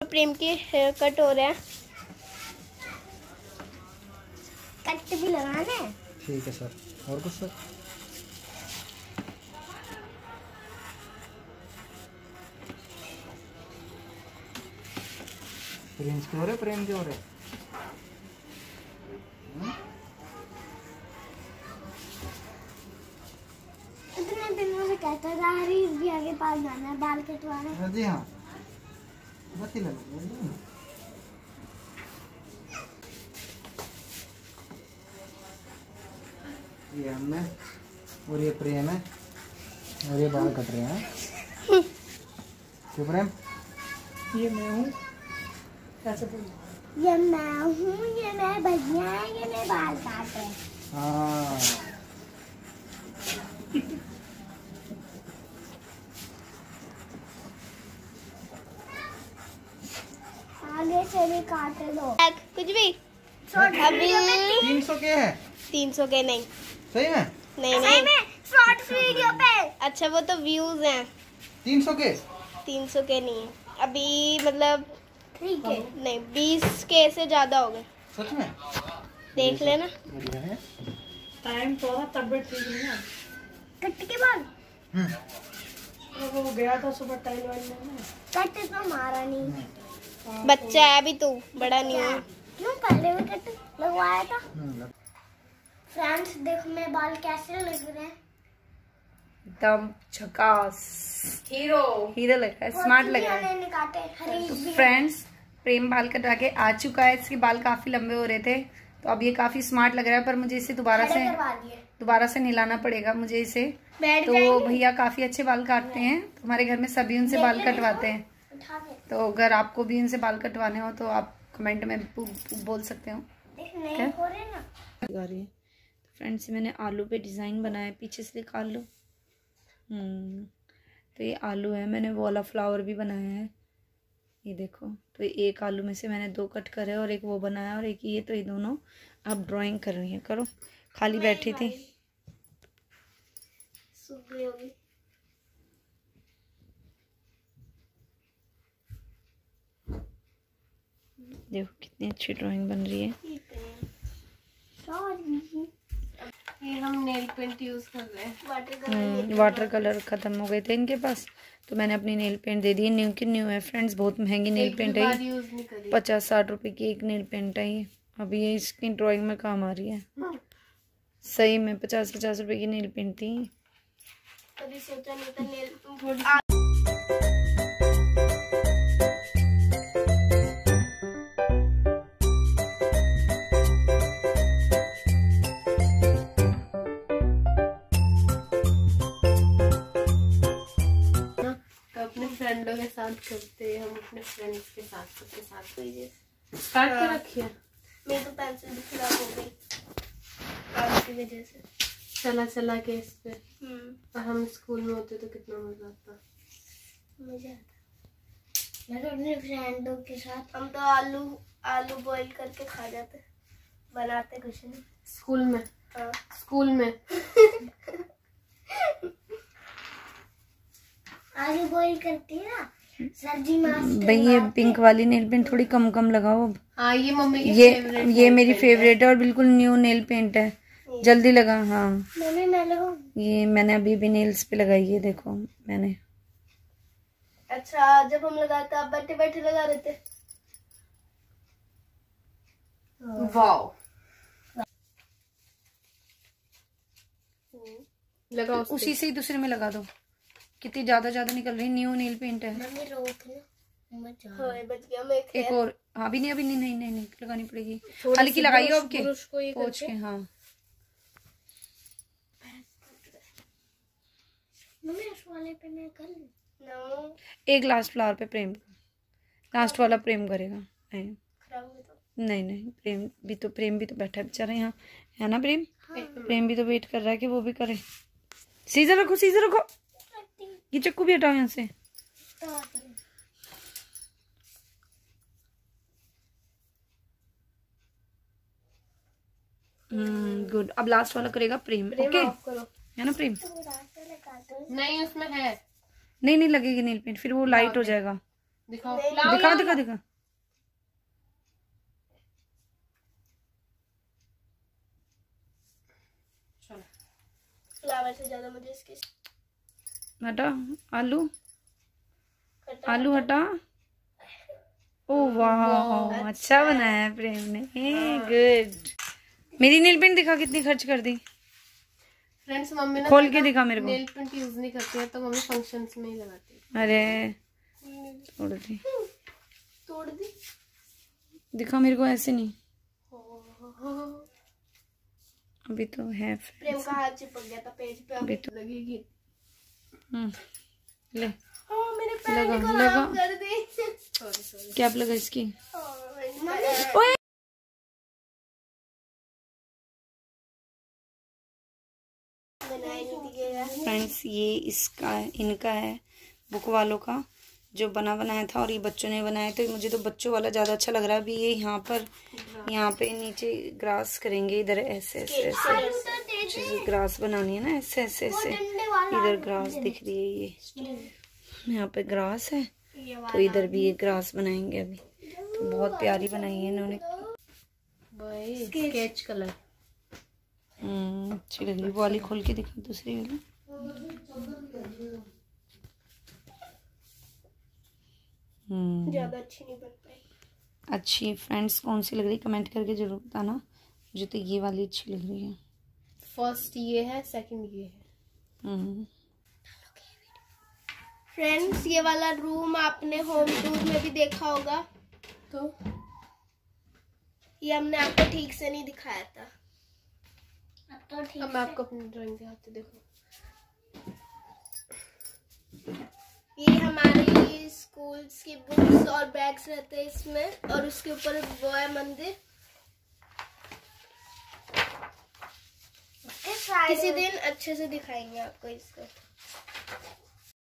प्रेम की hair cut हो रहा है। कट भी लगाना है? ठीक है सर। और कुछ सर? प्रिंस के हो रहे प्रेम के हो रहे इतने दिनों से कहता था हरीश भैया के पास जाना है बाल कटवाने हाँ जी हाँ। बत्ती ये हम है और ये प्रेम है और ये बाल कट रहे हैं क्यों प्रेम? ये मैं हूँ। कैसे ये मैं हूँ ये मैं भैया ये मैं बाल काट रहे हाँ। आगे से भी काट दो कुछ भी। अभी तीन सौ के है। तीन सौ के नहीं। सही में नहीं नहीं। शॉर्ट वीडियो पे। अच्छा वो तो व्यूज़ हैं। तीन सौ के? तीन सौ के नहीं है। अभी मतलब ठीक है। नहीं बीस के से ज़्यादा हो गए। सच में? देख लेना। टाइम तो तबियत ठीक है। कट के बाद। हम्म, वो गया था सुबह टाइल वाइल लेने। कट तो मारा नहीं। हम्म, बच्चा है अभी तू बड़ा नहीं है। क्यों पहले भी कट लगवाया था? फ्रेंड्स देखो मेरे बाल कैसे लग रहे हैं। एकदम झकास। हीरो। हीरो लग रहा है स्मार्ट लग रहा है। काटे तो फ्रेंड्स प्रेम बाल कटवा के आ चुका है इसके बाल काफ़ी लंबे हो रहे थे। तो अब ये काफ़ी स्मार्ट लग रहा है पर मुझे इसे दोबारा से दोबारा से निलाना पड़ेगा मुझे इसे। तो भैया काफ़ी अच्छे बाल काटते हैं तो हमारे घर में सभी उनसे बाल कटवाते हैं। तो अगर आपको भी इनसे बाल कटवाने हो तो आप कमेंट में बोल सकते हो। देख नहीं हो? रहे है फ्रेंड्स मैंने आलू पे डिज़ाइन बनाया पीछे से निकाल लो। हम्म तो ये आलू है मैंने वो वाला फ्लावर भी बनाया है। ये देखो तो एक आलू में से मैंने दो कट करे और एक वो बनाया और एक ये तो ये दोनों आप ड्राइंग कर रही हैं करो। खाली बैठी थी सूख गई होगी देखो कितनी अच्छी ड्राइंग बन रही है। ये हम नेल पेंट यूज़ कर रहे हैं। वाटर कलर ख़त्म हो गए थे इनके पास। तो मैंने अपनी नेल पेंट दे दी न्यू की न्यू है फ्रेंड्स बहुत महँगी नेल पेंट है पचास साठ रुपए की एक नेल पेंट है ये अभी ये इसकी ड्राइंग में काम आ रही है। सही में पचास पचास रुपए की नेल पेंट थी। के साथ करते हैं हम अपने फ्रेंड्स के साथ सबके साथ। कीजिए काट के रखिए मेरी तो पेंसिल भी खराब हो गई। काम की वजह से। चला चला के इस पे। हम्म। और हम स्कूल में होते तो कितना मज़ा आता। मज़ा आता। मैं तो अपने फ्रेंडों के साथ हम तो आलू आलू बॉईल करके खा जाते। बनाते कुछ नहीं। स्कूल में? हाँ। स्कूल में? आलू बॉईल करती है ना भाई ये पिंक वाली नेल पेंट थोड़ी कम कम लगाओ अब। हाँ ये मम्मी ये ये मेरी फेवरेट है। और बिल्कुल न्यू नेल पेंट है। जल्दी लगा हाँ। मम्मी मैं लगाऊँ? ये मैंने अभी भी नेल्स पे लगाई है देखो मैंने। अच्छा जब हम लगाते आप बैठे बैठे लगा रहे थे वाओ। लगाओ उसी से ही दूसरे में लगा दो। कितनी ज़्यादा ज़्यादा निकल रही न्यू नेल पेंट है। मम्मी रोक ना मत जाओ हाँ। बच गया मैं एक एक और। हाँ अभी नहीं अभी नहीं नहीं नहीं, नहीं लगानी पड़ेगी। हल्की लगाइए अब के। ब्रश को ये पोछ के हाँ। वाले पे मैं कर एक लास्ट फ्लावर पे प्रेम लास्ट वाला प्रेम करेगा। नहीं। खराब तो। नहीं नहीं प्रेम भी तो प्रेम भी तो बैठा है बेचारा यहाँ। है ना प्रेम? प्रेम भी तो वेट कर रहा है कि वो भी करे। सीजर रखो सीजर रखो। ये चक्कू भी हटाओ यहाँ से। हम्म गुड अब लास्ट वाला करेगा प्रेम ओके करो। है ना प्रेम? नहीं उसमें है। नहीं नहीं लगेगी नील पेंट फिर वो लाइट हो जाएगा। दिखाओ। दिखा दिखा दिखा। फ्लावर से ज़्यादा मुझे इसके हटा आलू। आलू हटा। ओ वाह अच्छा बनाया प्रेम ने। गुड मेरी नील पेंट दिखा कितनी खर्च कर दी। फ्रेंड्स मम्मी ना खोल के दिखा मेरे को। नेल पेंट यूज़ नहीं करती है तो मम्मी फ़ंक्शंस में ही लगाती है। अरे। छोड़ दी। तोड़ दी। दिखा मेरे को ऐसे नहीं। अभी तो है प्रेम का हाथ चिपक गया था पेज पे अभी तो। लगेगी। ले। हाँ मेरे लगा लगा। क्या लगा इसकी? ओए। दिखेगा फ्रेंड्स ये इसका है इनका है बुक वालों का जो बना बनाया था और ये बच्चों ने बनाया तो मुझे तो बच्चों वाला ज़्यादा अच्छा लग रहा है। अभी ये यहाँ पर यहाँ पे नीचे ग्रास करेंगे इधर ऐसे ऐसे ऐसे। ग्रास बनानी है ना ऐसे ऐसे ऐसे। इधर ग्रास दिख रही है ये। यहाँ पे ग्रास है तो इधर भी ये ग्रास बनाएँगे अभी। तो बहुत प्यारी बनाई है इन्होंने। स्केच। कलर। हम्म, अच्छी लग रही वो वाली खोल के दिखा दूसरी वाली। हम्म। ज़्यादा अच्छी नहीं बन पाई। अच्छी फ्रेंड्स कौन सी लग रही कमेंट करके ज़रूर बताना। मुझे तो ये वाली अच्छी लग रही है। फ़र्स्ट ये है सेकंड ये है। फ्रेंड्स ये वाला रूम आपने होम टूर में भी देखा होगा। तो? ये हमने आपको ठीक से नहीं दिखाया था। अब तो ठीक अब आपको अपनी ड्राइंग दिखाती हूँ, देखो। ये हमारी स्कूल्स की बुक्स और बैग्स रहते हैं इसमें और उसके ऊपर वो है मंदिर। किसी दिन अच्छे से दिखाएँगे आपको इसको।